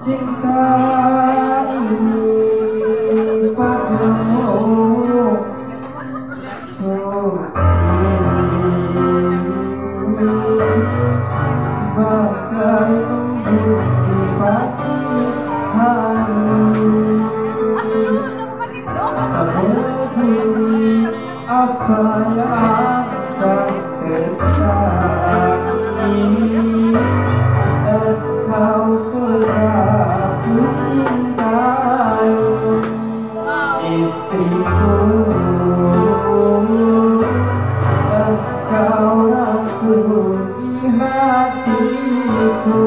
cinta ini di hatiku